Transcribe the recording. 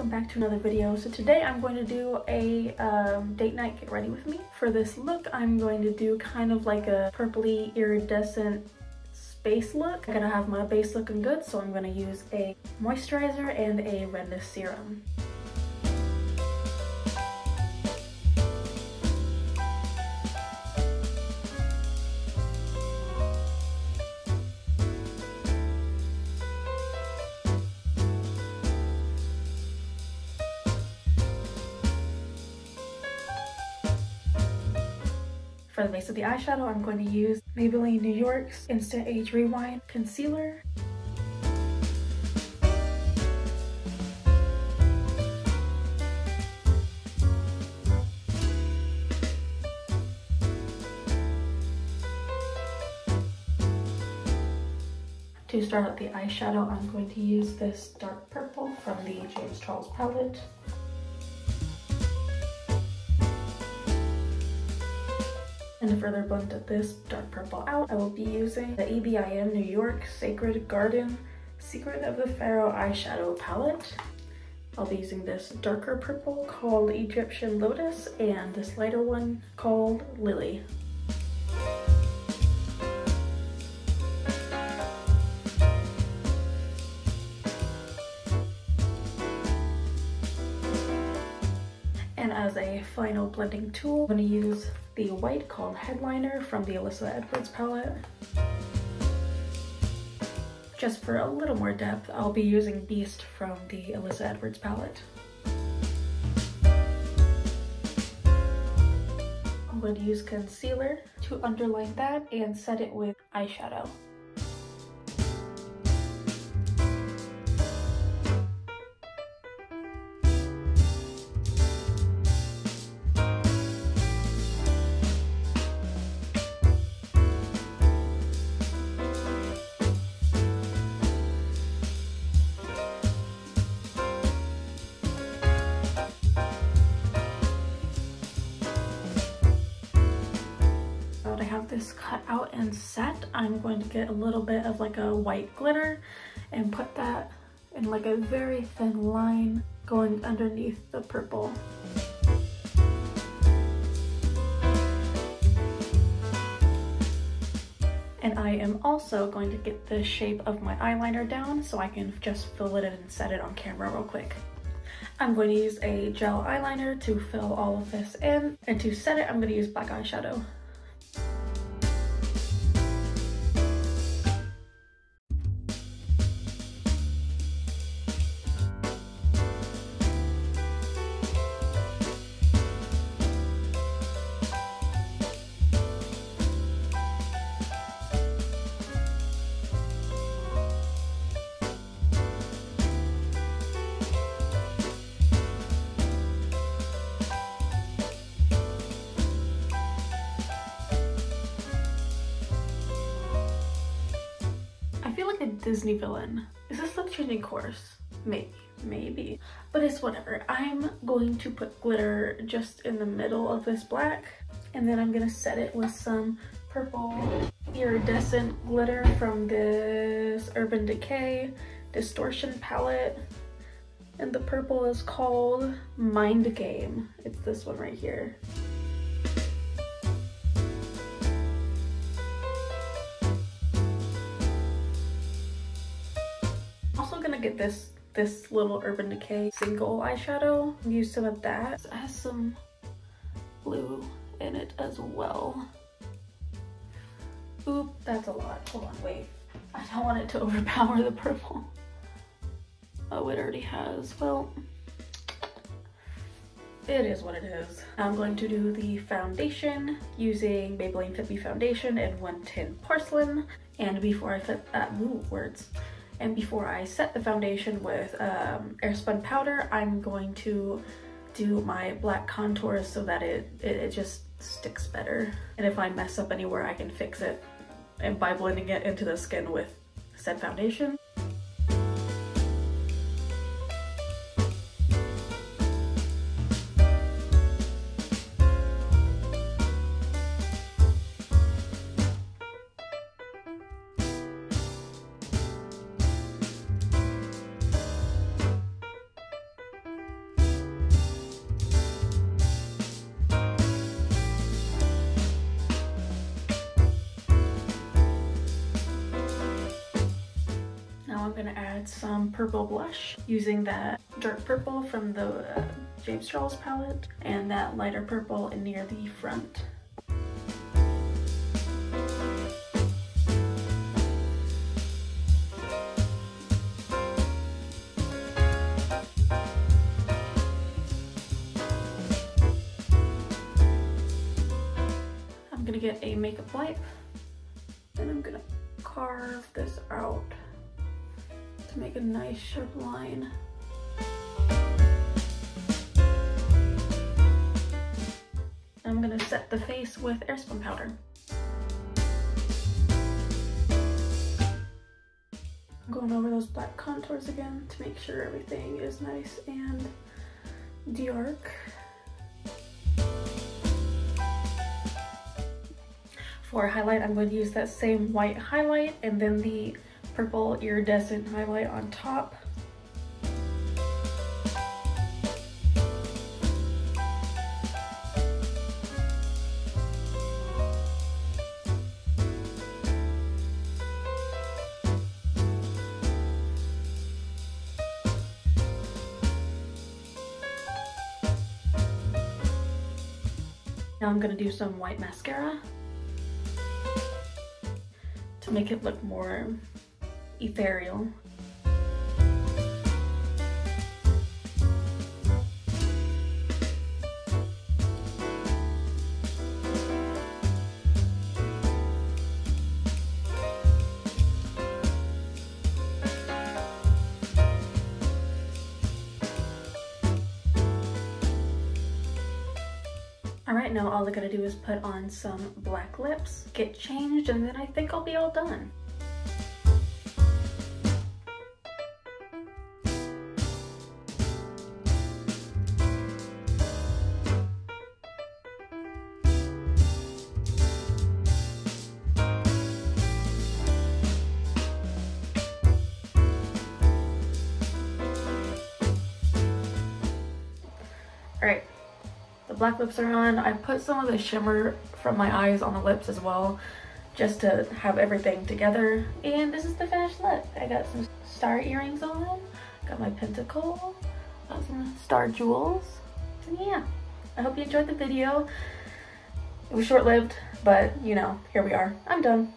welcome back to another video. So today I'm going to do a um, date night get ready with me. For this look, I'm going to do kind of like a purpley iridescent space look. I'm gonna have my base looking good, so I'm gonna use a moisturizer and a redness serum. For the base of the eyeshadow, I'm going to use Maybelline New York's Instant Age Rewind Concealer. To start out the eyeshadow, I'm going to use this dark purple from the James Charles palette. And to further blend this dark purple out, I will be using the EBIN New York Sacred Garden Secret of the Pharaoh eyeshadow palette. I'll be using this darker purple called Egyptian Lotus and this lighter one called Lily. And as a final blending tool, I'm to use the white called Headliner from the Alyssa Edwards palette. Just for a little more depth, I'll be using Beast from the Alyssa Edwards palette. I'm going to use concealer to underline that and set it with eyeshadow. And set, I'm going to get a little bit of like a white glitter and put that in like a very thin line going underneath the purple. And I am also going to get the shape of my eyeliner down so I can just fill it in and set it on camera real quick. I'm going to use a gel eyeliner to fill all of this in, and to set it, I'm going to use black eyeshadow. Like a Disney villain. Is this the changing course? Maybe, maybe. But it's whatever. I'm going to put glitter just in the middle of this black. And then I'm gonna set it with some purple iridescent glitter from this Urban Decay Distortion palette. And the purple is called Mind Game. It's this one right here. Gonna get this this little Urban Decay single eyeshadow. Use some of that. It has some blue in it as well. Oop, that's a lot. Hold on, wait. I don't want it to overpower the purple. Oh, it already has. Well, it is what it is. I'm going to do the foundation using Maybelline Fit Me Foundation in 110 Porcelain. And before I fit, that, ooh, words. And before I set the foundation with um, airspun powder, I'm going to do my black contours so that it, it, it just sticks better. And if I mess up anywhere, I can fix it and by blending it into the skin with said foundation. Gonna add some purple blush using that dark purple from the uh, James Charles palette and that lighter purple near the front. I'm gonna get a makeup wipe and I'm gonna carve this out to make a nice sharp line. I'm gonna set the face with airspun powder. I'm going over those black contours again to make sure everything is nice and dark. For highlight, I'm going to use that same white highlight and then the purple iridescent highlight on top. Now I'm gonna do some white mascara to make it look more ethereal. All right, now all I gotta do is put on some black lips, get changed, and then I think I'll be all done. All right, the black lips are on. I put some of the shimmer from my eyes on the lips as well, just to have everything together. And this is the finished look. I got some star earrings on, got my pentacle, got some star jewels. And yeah, I hope you enjoyed the video. It was short-lived, but you know, here we are. I'm done.